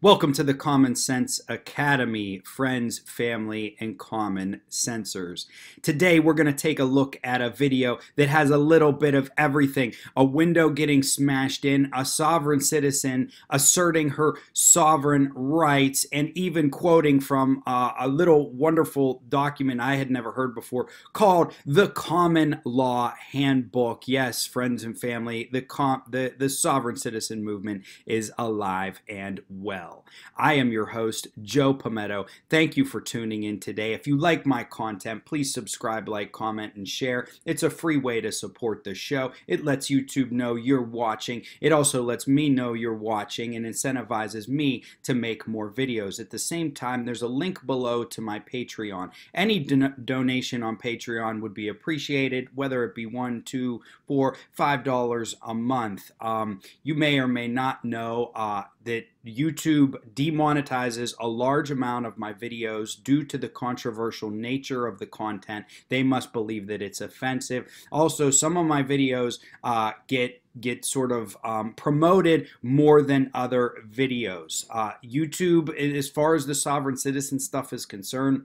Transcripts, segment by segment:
Welcome to the Common Sense Academy, friends, family, and common sensors. Today we're going to take a look at a video that has a little bit of everything. A window getting smashed in, a sovereign citizen asserting her sovereign rights, and even quoting from uh, a little wonderful document I had never heard before called the Common Law Handbook. Yes, friends and family, the, the, the sovereign citizen movement is alive and well well. I am your host, Joe Pometto. Thank you for tuning in today. If you like my content, please subscribe, like, comment, and share. It's a free way to support the show. It lets YouTube know you're watching. It also lets me know you're watching and incentivizes me to make more videos. At the same time, there's a link below to my Patreon. Any don donation on Patreon would be appreciated, whether it be one, two, four, five dollars a month. Um, you may or may not know uh, that YouTube demonetizes a large amount of my videos due to the controversial nature of the content. They must believe that it's offensive. Also, some of my videos uh, get get sort of um, promoted more than other videos. Uh, YouTube, as far as the sovereign citizen stuff is concerned,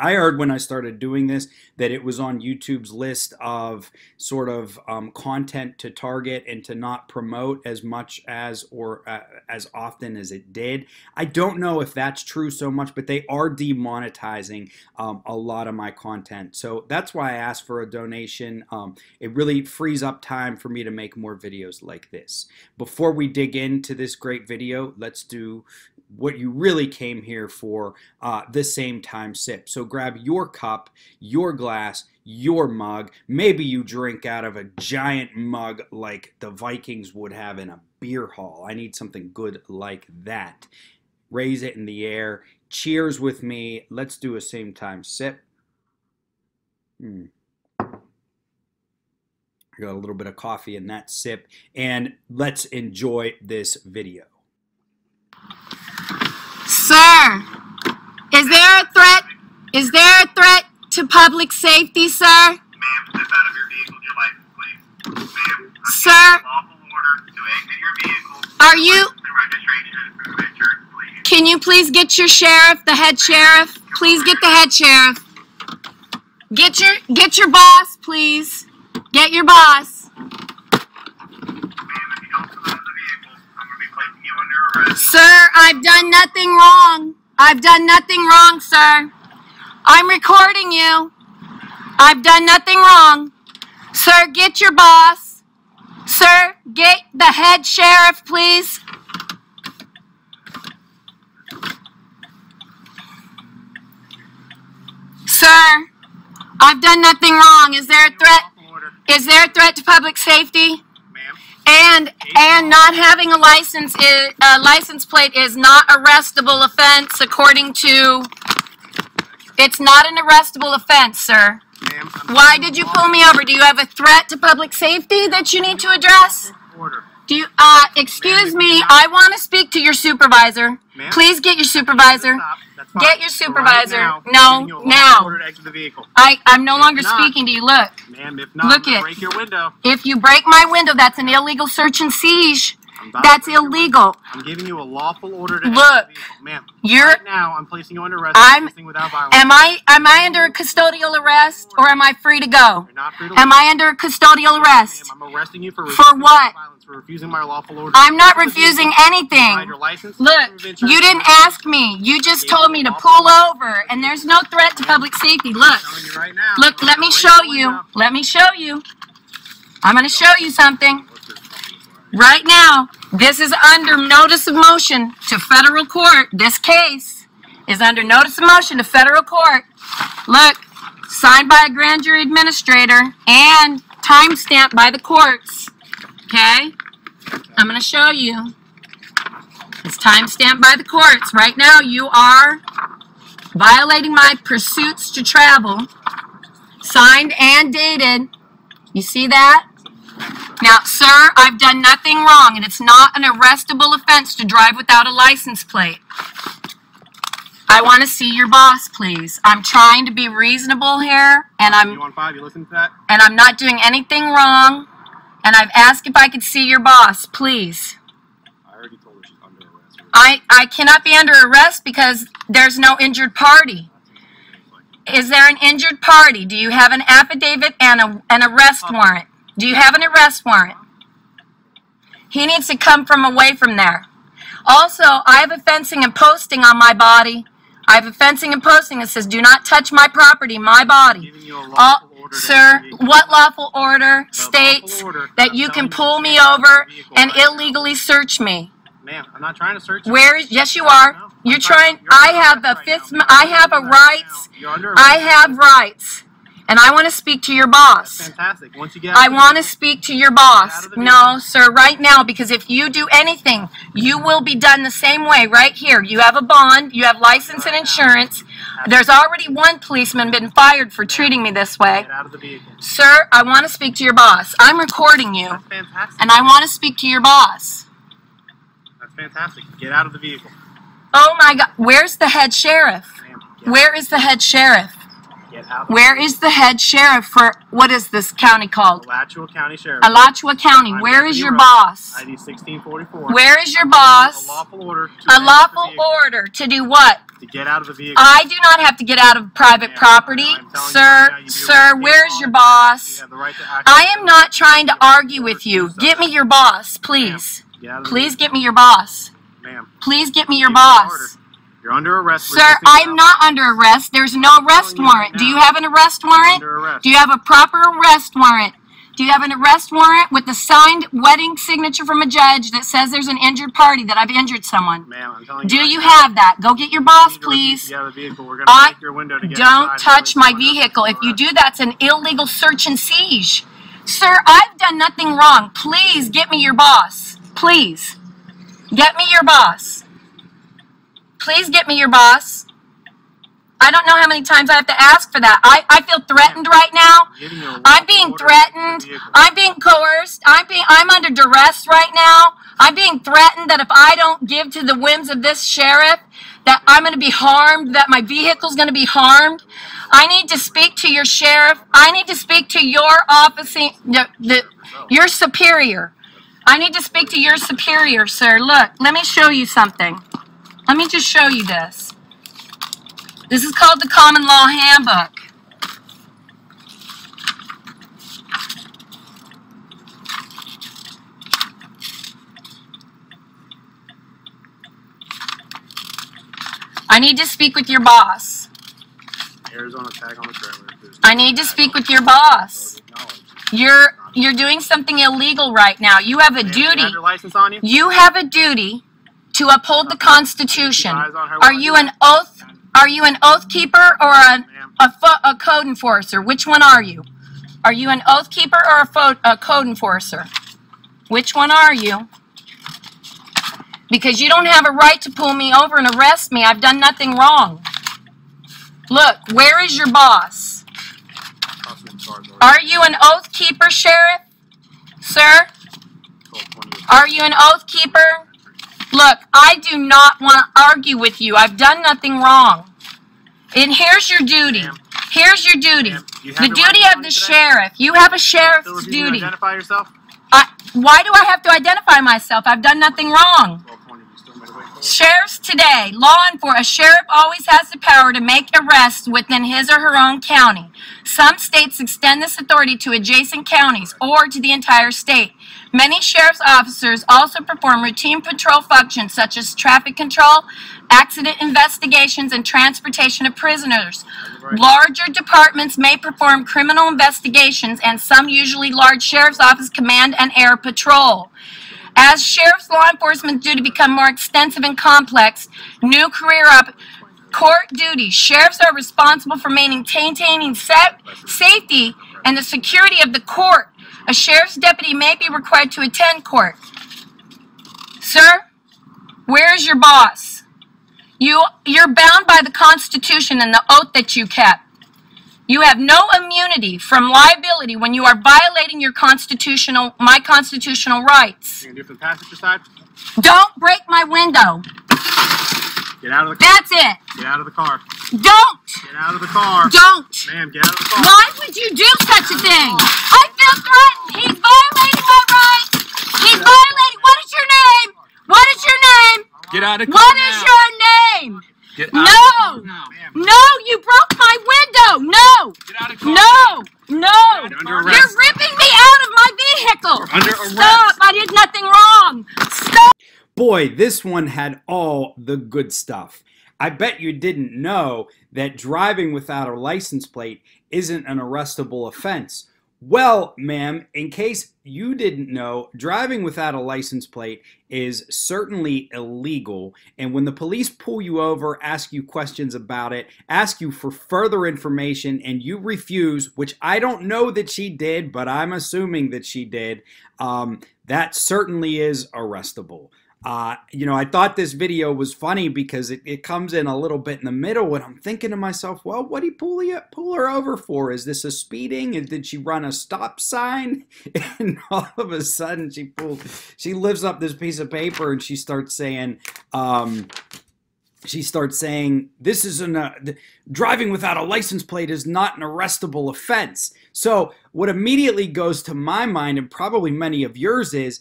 I heard when I started doing this that it was on YouTube's list of sort of um, content to target and to not promote as much as or uh, as often as it did. I don't know if that's true so much, but they are demonetizing um, a lot of my content. So that's why I asked for a donation. Um, it really frees up time for me to make more videos like this. Before we dig into this great video, let's do what you really came here for uh, the same time sip. So grab your cup, your glass, your mug. Maybe you drink out of a giant mug like the Vikings would have in a beer hall. I need something good like that. Raise it in the air. Cheers with me. Let's do a same time sip. Hmm. I got a little bit of coffee in that sip. And let's enjoy this video. Sir, is there a threat? Is there a threat to public safety, sir? Ma'am, step out of your vehicle your license, please. Ma'am, Sir? lawful order to exit your vehicle. Are you? And registration for the please. Can you please get your sheriff, the head sheriff? Please get the head sheriff. Get your get your boss, please. Get your boss. Ma'am, if you don't come out of the vehicle, I'm going to be placing you under arrest. Sir, I've done nothing wrong. I've done nothing wrong, sir. I'm recording you. I've done nothing wrong. Sir, get your boss. Sir, get the head sheriff, please. Sir, I've done nothing wrong. Is there a threat? Is there a threat to public safety? And and not having a license is, a license plate is not a arrestable offense according to it's not an arrestable offense, sir. Ma'am, I'm Why did you pull me over? Do you have a threat to public safety that you need to address? Order. Do you uh excuse me, I want to speak to your supervisor. Please get your supervisor. Stop. That's fine. Get your So right supervisor. now, No, now. Order to exit the vehicle. I I'm no longer not. speaking to you. Look. Ma'am, if not, Look it. break your window. If you break my window, that's an illegal search and siege. That's illegal. I'm giving you a lawful order to Look. exit the vehicle. Ma'am, You're right now, I'm placing you under arrest I'm- without violence. Am I am I under a custodial arrest or am I free to go? You're not free to Am I under a custodial arrest? I'm arresting you for For what? violence, for refusing my lawful order. I'm not refusing anything. Your license, Look, proof of insurance, you didn't ask me. You just told me to pull over and there's no threat to public safety. Look. I'm telling you right now. Look, let me show you. Let me show you. I'm going to show you something. Right now, this is under notice of motion to federal court. This case is under notice of motion to federal court. Look, signed by a grand jury administrator and timestamped by the courts. Okay? I'm going to show you. It's timestamped by the courts. Right now, you are violating my pursuits to travel. Signed and dated. You see that? Now, sir, I've done nothing wrong, and it's not an arrestable offense to drive without a license plate. I want to see your boss, please. I'm trying to be reasonable here, and I'm You on five? You listen to that? and I'm not doing anything wrong. And I've asked if I could see your boss, please. I already told her she's under arrest I, I cannot be under arrest because there's no injured party. Is there an injured party? Do you have an affidavit and a, an arrest um, warrant? Do you have an arrest warrant? He needs to come from away from there. Also, I have a fencing and posting on my body. I have a fencing and posting that says, do not touch my property, my body. All, lawful sir, enter the vehicle. what lawful order The lawful states order, that you can pull me get out of the over and right illegally search me? Ma'am, I'm not trying to search you. Where is, yes you are. No, You're trying- trying, I have the right fifth, now. I have a You're under arrest rights. now. You're under I have rights. And I want to speak to your boss. Fantastic. Once you get I want to speak to your boss. Out of the No, sir, right now, because if you do anything, you will be done the same way right here. You have a bond, you have license and insurance. There's already one policeman been fired for treating me this way. Get out of the vehicle. Sir, I want to speak to your boss. I'm recording you, That's fantastic. and I want to speak to your boss. That's fantastic. Get out of the vehicle. Oh my God, where's the head sheriff? Where is the head sheriff? Where is the head sheriff for, what is this county called? Alachua County Sheriff. Alachua County. I'm Where is your boss? ID 1644. Where is your A boss? lawful order. To A lawful order to do what? To get out of the vehicle. I do not have to get out of private uh, property. I'm telling you Sir, right now, you do sir, where's your You boss? the right I am not trying to You argue with you. Get me your boss, please. Get out of the Please get me your boss. Ma'am. Please get me your boss. You're under arrest. Sir, I'm not under arrest. There's no arrest telling you right warrant. Do you have an arrest warrant? Arrest. Do you have a proper arrest warrant? Do you have an arrest warrant with the signed wedding signature from a judge that says there's an injured party that I've injured someone? Ma'am, I'm telling you. Do you have that? Go get your boss, you need to release please. of the vehicle. We're gonna I your window to get Don't touch my vehicle. If you do, that's an illegal search and siege. Sir, I've done nothing wrong. Please get me your boss. Please. Get me your boss. Please get me your boss. I don't know how many times I have to ask for that. I, I feel threatened right now. Giving you a I'm being lawful order to enter the threatened. I'm being coerced. I'm being I'm under duress right now. I'm being threatened that if I don't give to the whims of this sheriff, that I'm going to be harmed, that my vehicle's going to be harmed. I need to speak to your sheriff. I need to speak to your office, the, the, your superior. I need to speak to your superior, sir. Look, let me show you something. Let me just show you this. This is called the Common Law Handbook. I need to speak with your boss. Arizona tag on the trailer. I need to speak with your boss. You're you're doing something illegal right now. You have a Ma'am, do you duty. your license on you? You have a duty to uphold the Constitution. Keep eyes on her Are you an oath? Are you an oath keeper or a a, fo- a code enforcer? Which one are you? Are you an oath keeper or a, fo- a code enforcer? Which one are you? Because you don't have a right to pull me over and arrest me. I've done nothing wrong. Look, where is your boss? Toss me the charge already. Are you an oath keeper, Sheriff? Sir? Are you an oath keeper? Look, I do not want to argue with you. I've done nothing wrong. And here's your duty. Ma'am. Here's your duty. You The duty of the today? sheriff. You have a sheriff's to duty. Identify yourself. I, why do I have to identify myself? I've done nothing wrong. 1220. You still made a wait for it? Sheriffs today, law enforcement, a sheriff always has the power to make arrests within his or her own county. Some states extend this authority to adjacent counties or to the entire state. Many sheriff's officers also perform routine patrol functions such as traffic control, accident investigations, and transportation of prisoners. Right. Larger departments may perform criminal investigations, and some usually large sheriff's office command and air patrol. As sheriff's law enforcement duty become more extensive and complex, new career up court duties, sheriffs are responsible for maintaining sa- safety and the security of the court. A sheriff's deputy may be required to attend court. Sir, where is your boss? You you're bound by the Constitution and the oath that you kept. You have no immunity from liability when you are violating your constitutional my constitutional rights. You gonna do it from the passenger side? Don't break my window. Get out of the car. That's it. Get out of the car. Don't. Get out of the car. Don't. Ma'am, get out of the car. Why would you do such a thing? I feel threatened. He's violating my rights. He's violating. What is your name? What is your name? Get out of the What car is now. your name? Get out No! of the. No, you broke my window. No! Get out of car. No! No! Under You're ripping me out of my vehicle. Under arrest. Stop! I did nothing wrong. Stop! Boy, this one had all the good stuff. I bet you didn't know that driving without a license plate isn't an arrestable offense. Well, ma'am, in case you didn't know, driving without a license plate is certainly illegal. And when the police pull you over, ask you questions about it, ask you for further information, and you refuse, which I don't know that she did, but I'm assuming that she did, um, that certainly is arrestable. Uh, you know, I thought this video was funny because it, it comes in a little bit in the middle, and I'm thinking to myself, well, what did he pull, you, pull her over for? Is this a speeding? Did she run a stop sign? And all of a sudden, she pulls, she lifts up this piece of paper and she starts saying, um, she starts saying, "This is an uh, driving without a license plate is not an arrestable offense." So, what immediately goes to my mind, and probably many of yours, is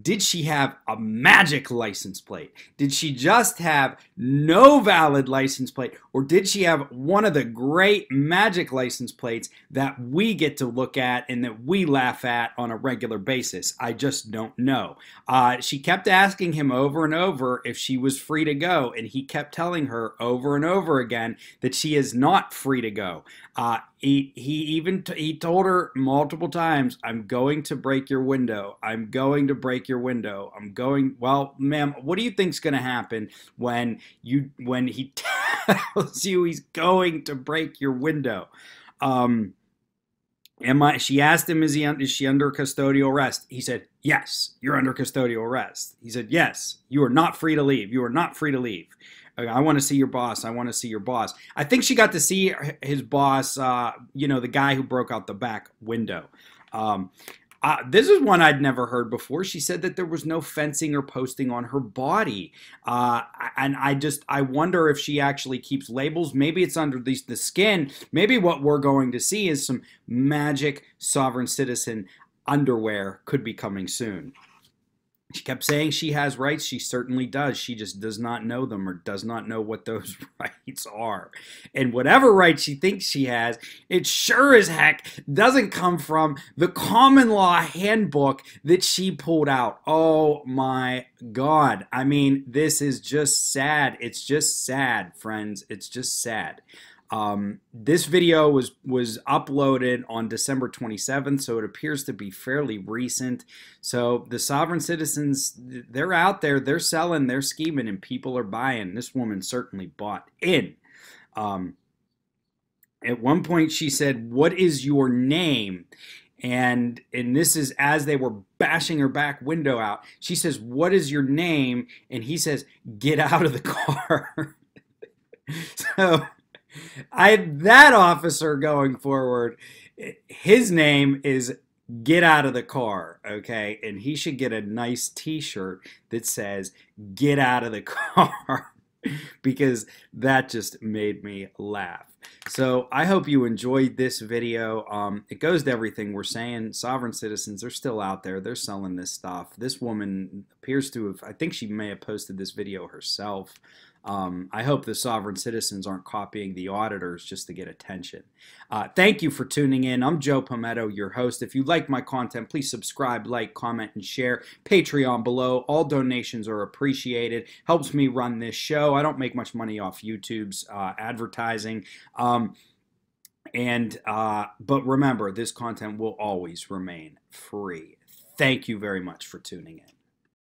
did she have a magic license plate? Did she just have no valid license plate? Or did she have one of the great magic license plates that we get to look at and that we laugh at on a regular basis? I just don't know. Uh, she kept asking him over and over if she was free to go, and he kept telling her over and over again that she is not free to go. Uh, he, he even he told her multiple times, "I'm going to break your window. I'm going to break your window. I'm going." Well, ma'am, what do you think's going to happen when you when he tells you he's going to break your window? Um, am I? She asked him, "Is he? Is she under custodial arrest?" He said, "Yes, you're under custodial arrest." He said, "Yes, you are not free to leave. You are not free to leave." I want to see your boss. I want to see your boss. I think she got to see his boss. Uh, you know, the guy who broke out the back window. Um, uh, this is one I'd never heard before. She said that there was no fencing or posting on her body, uh, and I just I wonder if she actually keeps labels. Maybe it's under the, the skin. Maybe what we're going to see is some magic sovereign citizen underwear could be coming soon. She kept saying she has rights. She certainly does. She just does not know them or does not know what those rights are. And whatever rights she thinks she has, it sure as heck doesn't come from the common law handbook that she pulled out. Oh my God. I mean, this is just sad. It's just sad, friends. It's just sad. Um, this video was was uploaded on December 27th, so it appears to be fairly recent. So the sovereign citizens, they're out there, they're selling, they're scheming, and people are buying. This woman certainly bought in. Um, at one point, she said, "What is your name?" And and this is as they were bashing her back window out. She says, "What is your name?" And he says, "Get out of the car." so I that officer going forward, his name is get out of the car, okay? And he should get a nice t-shirt that says get out of the car because that just made me laugh. So I hope you enjoyed this video. Um, it goes to everything we're saying. Sovereign citizens are still out there. They're selling this stuff. This woman appears to have, I think she may have posted this video herself. Um, I hope the sovereign citizens aren't copying the auditors just to get attention. Uh, thank you for tuning in. I'm Joe Pometto, your host. If you like my content, please subscribe, like, comment, and share. Patreon below. All donations are appreciated. Helps me run this show. I don't make much money off YouTube's uh, advertising. Um, and uh, but remember, this content will always remain free. Thank you very much for tuning in.